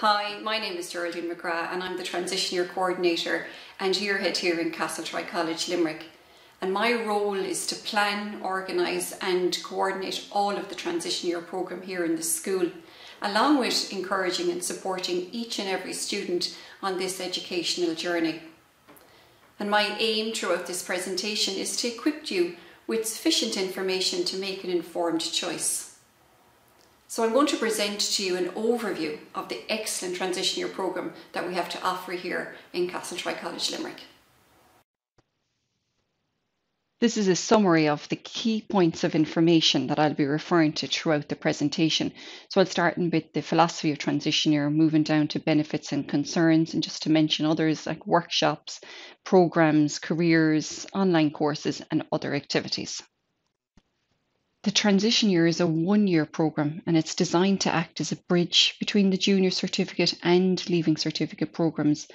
Hi, my name is Geraldine McGrath and I'm the Transition Year Coordinator and Yearhead here in Castletroy College, Limerick. And my role is to plan, organise and coordinate all of the Transition Year programme here in the school, along with encouraging and supporting each and every student on this educational journey. And my aim throughout this presentation is to equip you with sufficient information to make an informed choice. So I'm going to present to you an overview of the excellent transition year programme that we have to offer here in Castletroy College Limerick. This is a summary of the key points of information that I'll be referring to throughout the presentation. So I'll start with the philosophy of transition year, moving down to benefits and concerns, and just to mention others like workshops, programs, careers, online courses, and other activities. The transition year is a one year programme and it's designed to act as a bridge between the junior certificate and leaving certificate programmes.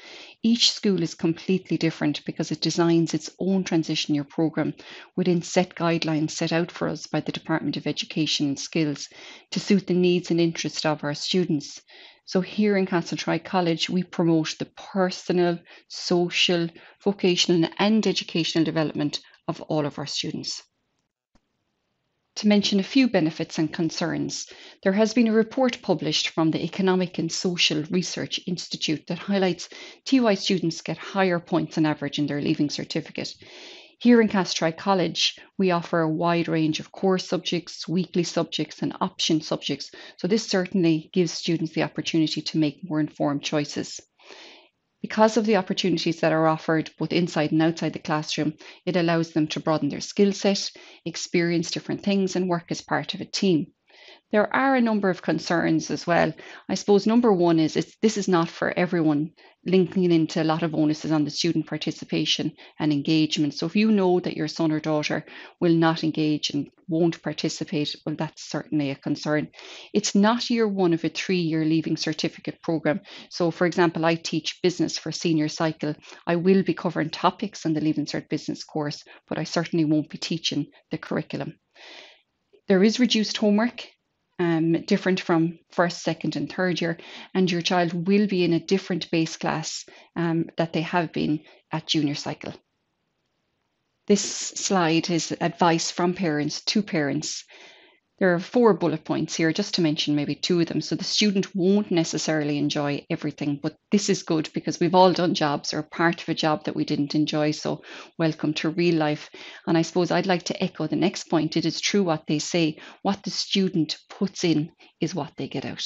Each school is completely different because it designs its own transition year programme within set guidelines set out for us by the Department of Education and Skills to suit the needs and interests of our students. So here in Castletroy College, we promote the personal, social, vocational and educational development of all of our students. To mention a few benefits and concerns, there has been a report published from the Economic and Social Research Institute that highlights TY students get higher points on average in their leaving certificate. Here in Castletroy College, we offer a wide range of core subjects, weekly subjects, and option subjects. So, this certainly gives students the opportunity to make more informed choices. Because of the opportunities that are offered both inside and outside the classroom, it allows them to broaden their skill set, experience different things, and work as part of a team. There are a number of concerns as well. I suppose number one is this is not for everyone, linking into a lot of bonuses on the student participation and engagement. So if you know that your son or daughter will not engage and won't participate, well, that's certainly a concern. It's not year one of a three year leaving certificate program. So, for example, I teach business for senior cycle. I will be covering topics in the Leaving Cert Business course, but I certainly won't be teaching the curriculum. There is reduced homework um, different from first, second, and third year, and your child will be in a different base class um, that they have been at junior cycle. This slide is advice from parents to parents there are four bullet points here, just to mention maybe two of them. So the student won't necessarily enjoy everything, but this is good because we've all done jobs or part of a job that we didn't enjoy. So welcome to real life. And I suppose I'd like to echo the next point. It is true what they say. What the student puts in is what they get out.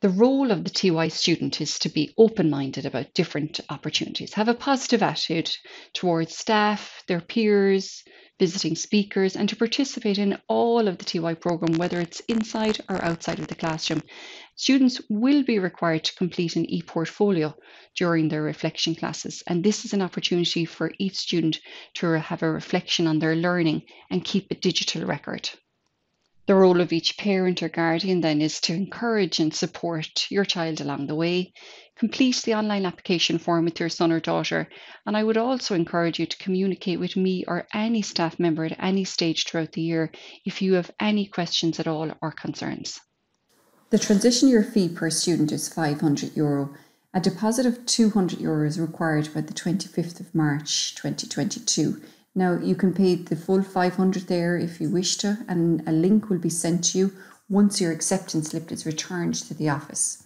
The role of the TY student is to be open minded about different opportunities, have a positive attitude towards staff, their peers, visiting speakers, and to participate in all of the TY programme, whether it's inside or outside of the classroom. Students will be required to complete an e-portfolio during their reflection classes, and this is an opportunity for each student to have a reflection on their learning and keep a digital record. The role of each parent or guardian then is to encourage and support your child along the way. Complete the online application form with your son or daughter. And I would also encourage you to communicate with me or any staff member at any stage throughout the year if you have any questions at all or concerns. The transition year fee per student is €500. Euro. A deposit of €200 Euro is required by the 25th of March 2022 now you can pay the full 500 there if you wish to, and a link will be sent to you once your acceptance slip is returned to the office.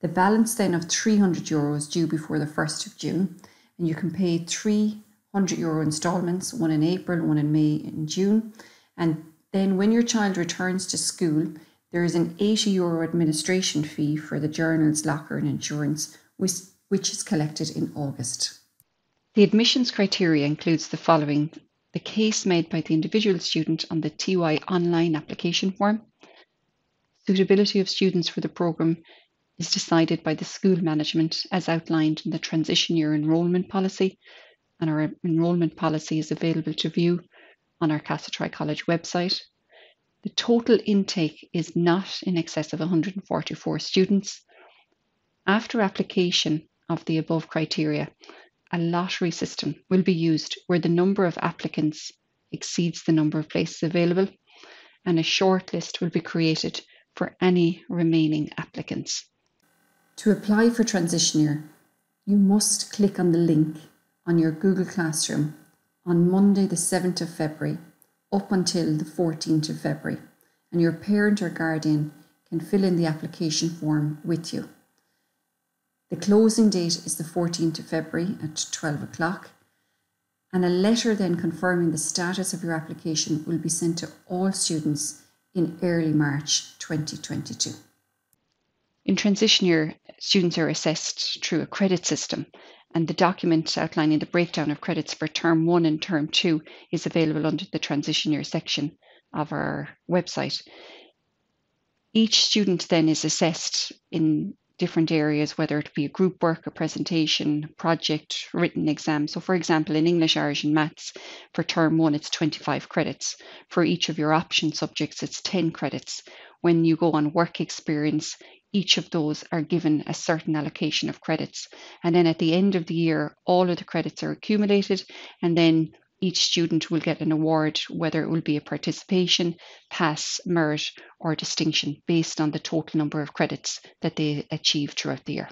The balance then of 300 euros is due before the 1st of June, and you can pay 300 euro installments, one in April, one in May, and June. And then when your child returns to school, there is an 80 euro administration fee for the journals, locker, and insurance, which, which is collected in August. The admissions criteria includes the following the case made by the individual student on the TY online application form. Suitability of students for the programme is decided by the school management as outlined in the transition year enrolment policy, and our enrolment policy is available to view on our Castletroy College website. The total intake is not in excess of 144 students. After application of the above criteria, a lottery system will be used where the number of applicants exceeds the number of places available, and a shortlist will be created for any remaining applicants. To apply for Transition Year, you must click on the link on your Google Classroom on Monday, the 7th of February, up until the 14th of February, and your parent or guardian can fill in the application form with you. The closing date is the 14th of February at 12 o'clock, and a letter then confirming the status of your application will be sent to all students in early March 2022. In transition year, students are assessed through a credit system, and the document outlining the breakdown of credits for term one and term two is available under the transition year section of our website. Each student then is assessed in different areas, whether it be a group work, a presentation, project, written exam. So, for example, in English, Irish, and Maths, for term one, it's 25 credits. For each of your option subjects, it's 10 credits. When you go on work experience, each of those are given a certain allocation of credits. And then at the end of the year, all of the credits are accumulated, and then each student will get an award, whether it will be a participation, pass, merit, or distinction, based on the total number of credits that they achieve throughout the year.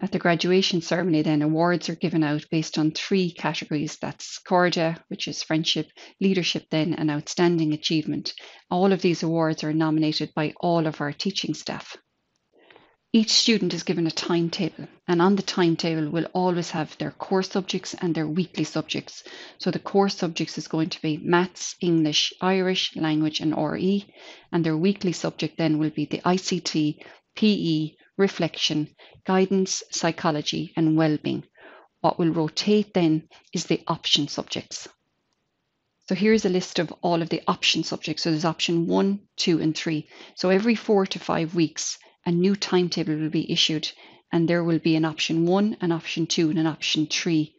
At the graduation ceremony, then awards are given out based on three categories that's Corda, which is friendship, leadership, then, and outstanding achievement. All of these awards are nominated by all of our teaching staff. Each student is given a timetable, and on the timetable will always have their core subjects and their weekly subjects. So the core subjects is going to be maths, English, Irish, language, and RE, and their weekly subject then will be the ICT, PE, reflection, guidance, psychology, and well-being. What will rotate then is the option subjects. So here's a list of all of the option subjects. So there's option one, two, and three. So every four to five weeks, a new timetable will be issued and there will be an option one, an option two, and an option three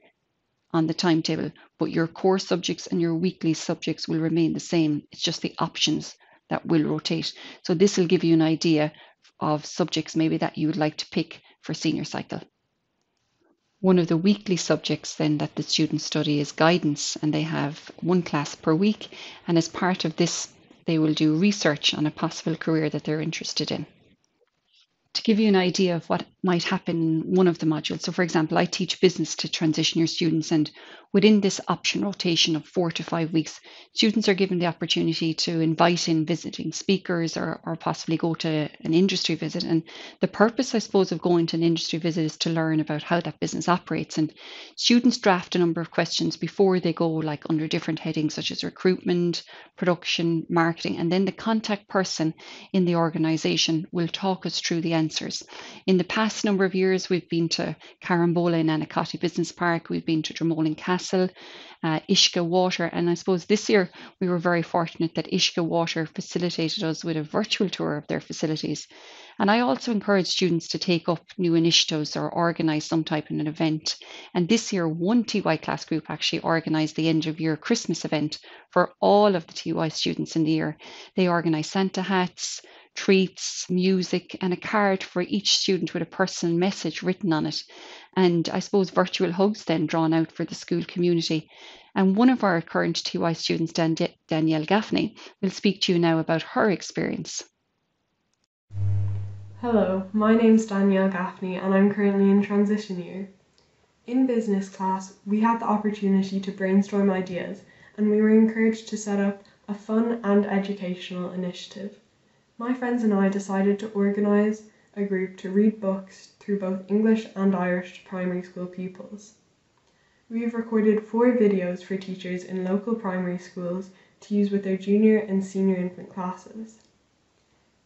on the timetable. But your core subjects and your weekly subjects will remain the same. It's just the options that will rotate. So this will give you an idea of subjects maybe that you would like to pick for senior cycle. One of the weekly subjects then that the students study is guidance and they have one class per week and as part of this they will do research on a possible career that they're interested in to give you an idea of what might happen in one of the modules. So, for example, I teach business to transition year students, and within this option rotation of four to five weeks, students are given the opportunity to invite in visiting speakers or, or possibly go to an industry visit. And the purpose, I suppose, of going to an industry visit is to learn about how that business operates. And students draft a number of questions before they go, like under different headings such as recruitment, production, marketing, and then the contact person in the organization will talk us through the answers. In the past number of years, we've been to Carambola in Annacotty Business Park, we've been to Dromoland Castle, uh, Uisce Water, and I suppose this year we were very fortunate that Ishka Water facilitated us with a virtual tour of their facilities. And I also encourage students to take up new initiatives or organise some type of an event. And this year, one TY class group actually organised the end of year Christmas event for all of the TY students in the year. They organised Santa hats, treats, music, and a card for each student with a personal message written on it. And I suppose virtual hugs then drawn out for the school community. And one of our current TY students, Dan- Danielle Gaffney, will speak to you now about her experience. Hello, my name's Danielle Gaffney and I'm currently in transition year. In business class, we had the opportunity to brainstorm ideas and we were encouraged to set up a fun and educational initiative. My friends and I decided to organise a group to read books through both English and Irish to primary school pupils. We've recorded four videos for teachers in local primary schools to use with their junior and senior infant classes.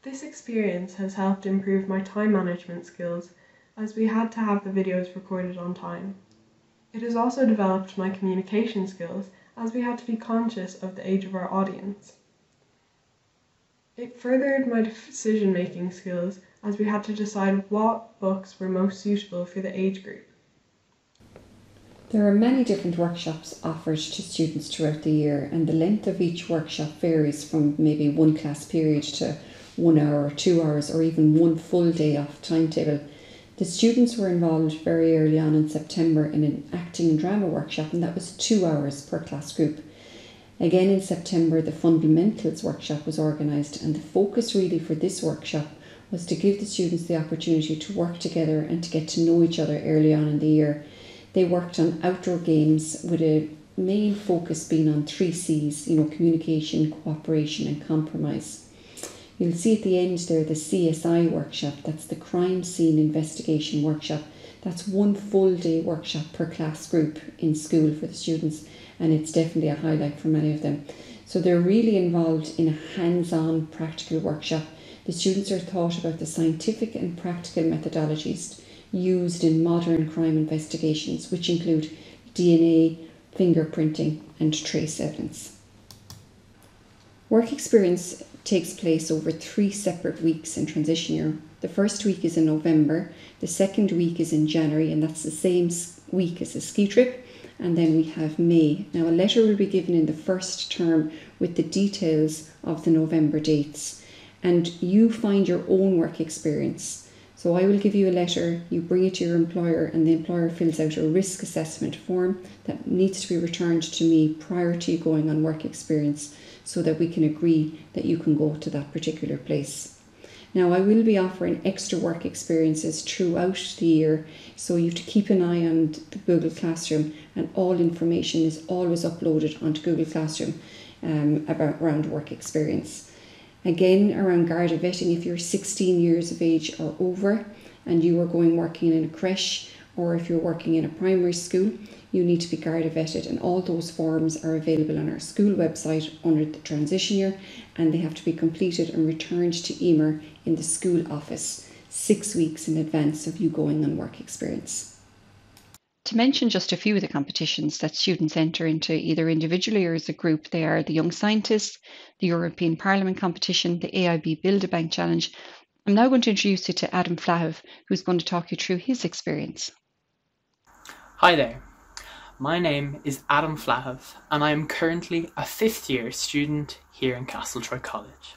This experience has helped improve my time management skills as we had to have the videos recorded on time. It has also developed my communication skills as we had to be conscious of the age of our audience. It furthered my decision making skills as we had to decide what books were most suitable for the age group. There are many different workshops offered to students throughout the year, and the length of each workshop varies from maybe one class period to one hour or two hours, or even one full day off timetable. The students were involved very early on in September in an acting and drama workshop, and that was two hours per class group. Again in September, the fundamentals workshop was organised, and the focus really for this workshop was to give the students the opportunity to work together and to get to know each other early on in the year. They worked on outdoor games with a main focus being on three C's, you know, communication, cooperation, and compromise. You'll see at the end there the CSI workshop, that's the crime scene investigation workshop. That's one full day workshop per class group in school for the students, and it's definitely a highlight for many of them. So they're really involved in a hands on practical workshop. The students are taught about the scientific and practical methodologies used in modern crime investigations, which include DNA, fingerprinting, and trace evidence. Work experience takes place over three separate weeks in transition year. The first week is in November, the second week is in January, and that's the same week as the ski trip. And then we have May. Now, a letter will be given in the first term with the details of the November dates, and you find your own work experience so I will give you a letter, you bring it to your employer, and the employer fills out a risk assessment form that needs to be returned to me prior to you going on work experience so that we can agree that you can go to that particular place. Now, I will be offering extra work experiences throughout the year, so you have to keep an eye on the Google Classroom, and all information is always uploaded onto Google Classroom um, about around work experience. Again, around Garda vetting, if you're 16 years of age or over and you are going working in a creche or if you're working in a primary school, you need to be Garda vetted, and all those forms are available on our school website under the transition year, and they have to be completed and returned to Emer in the school office six weeks in advance of you going on work experience. To mention just a few of the competitions that students enter into either individually or as a group, they are the Young Scientists, the European Parliament competition, the AIB Build a Bank Challenge. I'm now going to introduce you to Adam Flahive, who's going to talk you through his experience. Hi there. My name is Adam Flahive, and I am currently a fifth year student here in Castletroy College.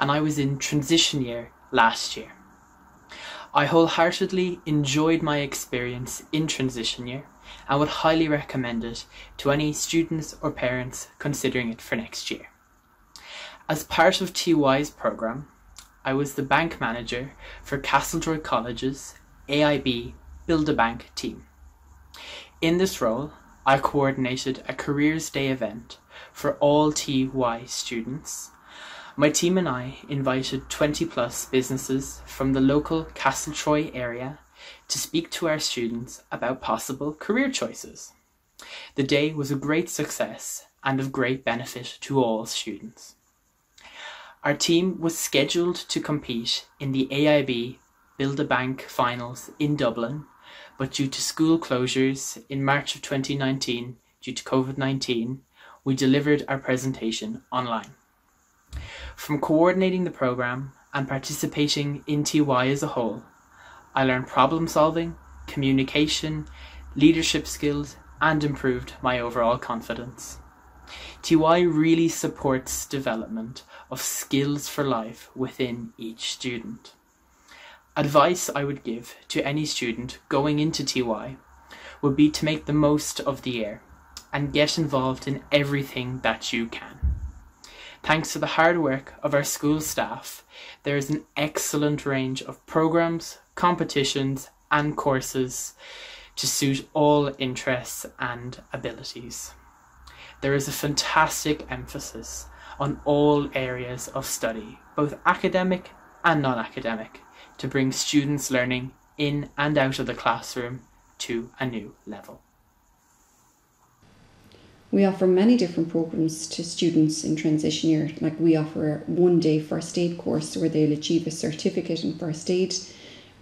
And I was in transition year last year. I wholeheartedly enjoyed my experience in transition year and would highly recommend it to any students or parents considering it for next year. As part of TY's programme, I was the bank manager for Castletroy College's AIB Build a Bank team. In this role, I coordinated a Careers Day event for all TY students my team and I invited 20 plus businesses from the local Castletroy area to speak to our students about possible career choices. The day was a great success and of great benefit to all students. Our team was scheduled to compete in the AIB Build a Bank finals in Dublin, but due to school closures in March of 2019 due to COVID 19, we delivered our presentation online. From coordinating the program and participating in TY as a whole, I learned problem solving, communication, leadership skills, and improved my overall confidence. TY really supports development of skills for life within each student. Advice I would give to any student going into TY would be to make the most of the year and get involved in everything that you can. Thanks to the hard work of our school staff, there is an excellent range of programs, competitions, and courses to suit all interests and abilities. There is a fantastic emphasis on all areas of study, both academic and non academic, to bring students' learning in and out of the classroom to a new level. We offer many different programs to students in transition year. Like we offer a one day first aid course where they'll achieve a certificate in first aid.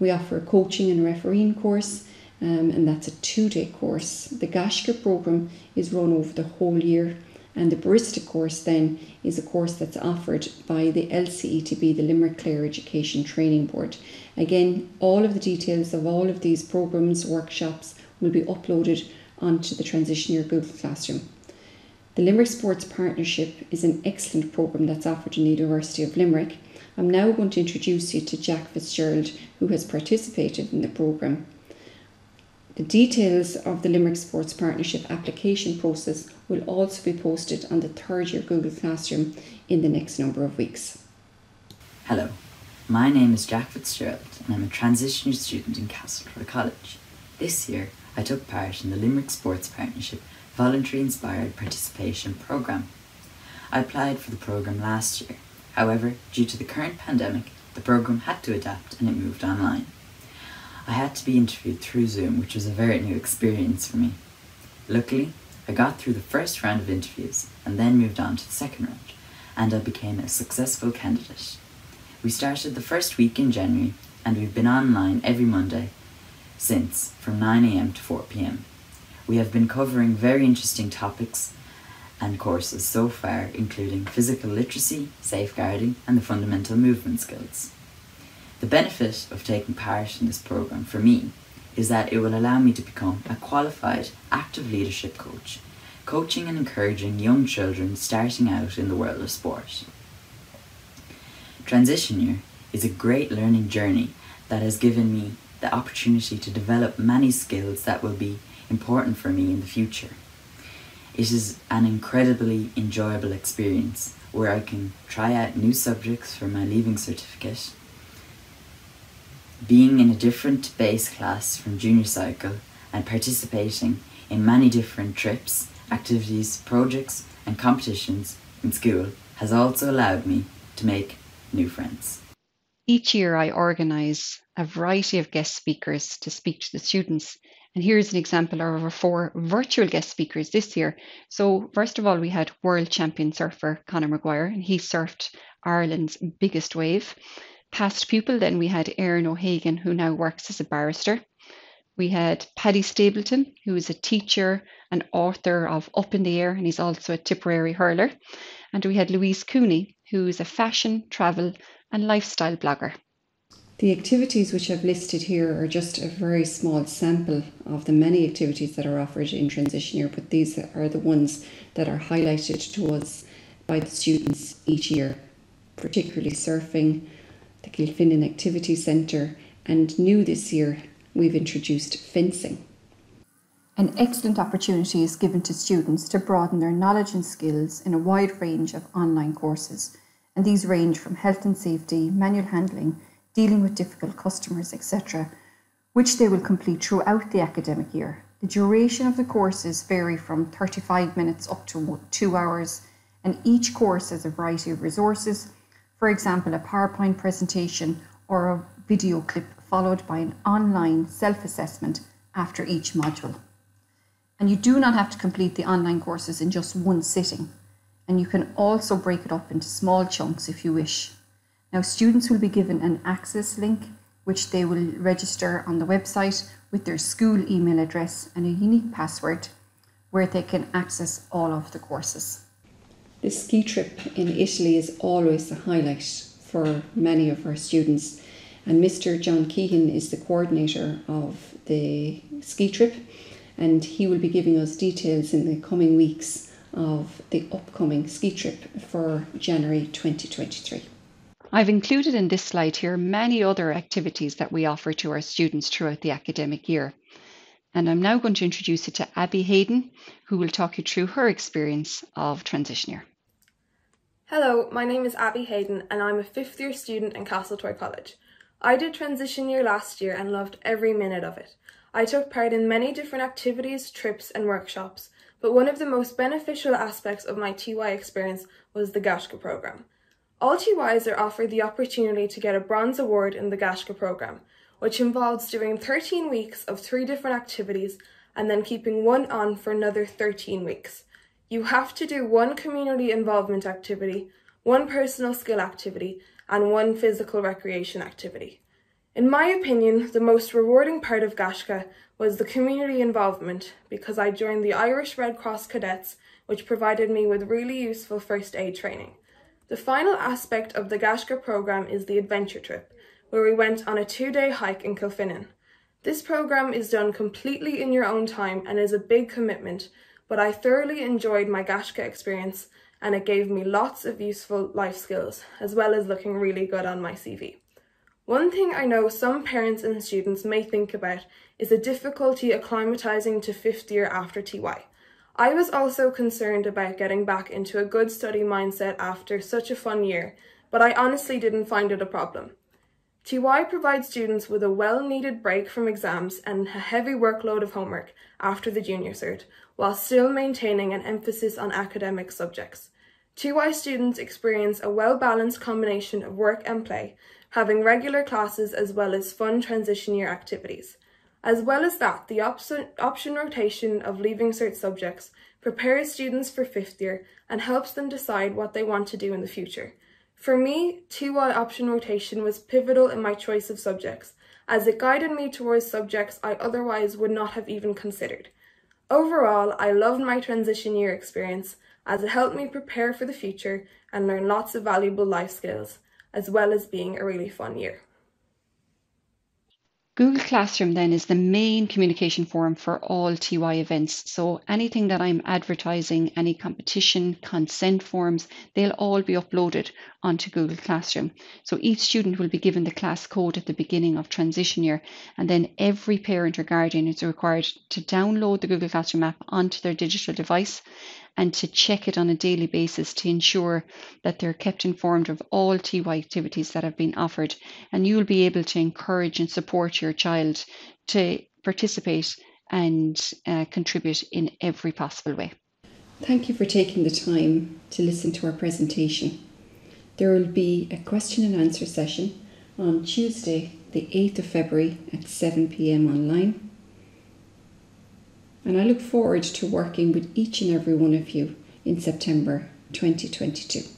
We offer a coaching and refereeing course, um, and that's a two day course. The Gaisce program is run over the whole year, and the barista course then is a course that's offered by the LCETB, the Limerick Clare Education Training Board. Again, all of the details of all of these programs, workshops will be uploaded onto the transition year Google Classroom. The Limerick Sports Partnership is an excellent programme that's offered in the University of Limerick. I'm now going to introduce you to Jack Fitzgerald, who has participated in the programme. The details of the Limerick Sports Partnership application process will also be posted on the third year Google Classroom in the next number of weeks. Hello, My name is Jack Fitzgerald and I'm a transition year student in Castletroy College. This year, I took part in the Limerick Sports Partnership Voluntary Inspired Participation Programme. I applied for the programme last year. However, due to the current pandemic, the programme had to adapt and it moved online. I had to be interviewed through Zoom, which was a very new experience for me. Luckily, I got through the first round of interviews and then moved on to the second round, and I became a successful candidate. We started the first week in January and we've been online every Monday since from 9am to 4pm. We have been covering very interesting topics and courses so far, including physical literacy, safeguarding, and the fundamental movement skills. The benefit of taking part in this program for me is that it will allow me to become a qualified active leadership coach, coaching and encouraging young children starting out in the world of sport. Transition year is a great learning journey that has given me the opportunity to develop many skills that will be important for me in the future. It is an incredibly enjoyable experience where I can try out new subjects for my leaving certificate. Being in a different base class from junior cycle and participating in many different trips, activities, projects, and competitions in school has also allowed me to make new friends. Each year, I organise a variety of guest speakers to speak to the students. And here's an example of our four virtual guest speakers this year. So, first of all, we had world champion surfer Conor Maguire, and he surfed Ireland's biggest wave. Past pupil, then we had Erin O'Hagan, who now works as a barrister. We had Paddy Stapleton, who is a teacher and author of Up in the Air, and he's also a Tipperary hurler. And we had Louise Cooney, who is a fashion, travel, and lifestyle blogger. The activities which I've listed here are just a very small sample of the many activities that are offered in Transition Year, but these are the ones that are highlighted to us by the students each year, particularly surfing, the Kilfinane Activity Centre, and new this year, we've introduced fencing. An excellent opportunity is given to students to broaden their knowledge and skills in a wide range of online courses and these range from health and safety, manual handling, dealing with difficult customers, etc., which they will complete throughout the academic year. The duration of the courses vary from 35 minutes up to two hours, and each course has a variety of resources, for example, a PowerPoint presentation or a video clip followed by an online self assessment after each module. And you do not have to complete the online courses in just one sitting and you can also break it up into small chunks if you wish. Now, students will be given an access link which they will register on the website with their school email address and a unique password where they can access all of the courses. This ski trip in Italy is always a highlight for many of our students, and Mr. John Keehan is the coordinator of the ski trip, and he will be giving us details in the coming weeks of the upcoming ski trip for January 2023. I've included in this slide here many other activities that we offer to our students throughout the academic year. And I'm now going to introduce you to Abby Hayden, who will talk you through her experience of transition year. Hello, my name is Abby Hayden and I'm a fifth year student in Castletroy College. I did transition year last year and loved every minute of it. I took part in many different activities, trips and workshops, but one of the most beneficial aspects of my TY experience was the Gaisce program. All TYs are offered the opportunity to get a bronze award in the Gaisce program, which involves doing 13 weeks of three different activities and then keeping one on for another 13 weeks. You have to do one community involvement activity, one personal skill activity, and one physical recreation activity. In my opinion, the most rewarding part of Gaisce was the community involvement because I joined the Irish Red Cross Cadets, which provided me with really useful first aid training. The final aspect of the Gaisce programme is the adventure trip, where we went on a two day hike in Kilfinane. This programme is done completely in your own time and is a big commitment, but I thoroughly enjoyed my Gaisce experience and it gave me lots of useful life skills, as well as looking really good on my CV. One thing I know some parents and students may think about is the difficulty acclimatising to fifth year after TY. I was also concerned about getting back into a good study mindset after such a fun year, but I honestly didn't find it a problem. TY provides students with a well needed break from exams and a heavy workload of homework after the junior cert, while still maintaining an emphasis on academic subjects. TY students experience a well balanced combination of work and play, having regular classes as well as fun transition year activities. As well as that, the option, option rotation of leaving cert subjects prepares students for fifth year and helps them decide what they want to do in the future. For me, TY option rotation was pivotal in my choice of subjects, as it guided me towards subjects I otherwise would not have even considered. Overall, I loved my transition year experience as it helped me prepare for the future and learn lots of valuable life skills, as well as being a really fun year. Google Classroom then is the main communication forum for all TY events. So anything that I'm advertising, any competition, consent forms, they'll all be uploaded onto Google Classroom. So each student will be given the class code at the beginning of transition year, and then every parent or guardian is required to download the Google Classroom app onto their digital device and to check it on a daily basis to ensure that they're kept informed of all TY activities that have been offered. And you'll be able to encourage and support your child to participate and uh, contribute in every possible way. Thank you for taking the time to listen to our presentation. There will be a question and answer session on Tuesday, the 8th of February at 7 pm online and I look forward to working with each and every one of you in September 2022.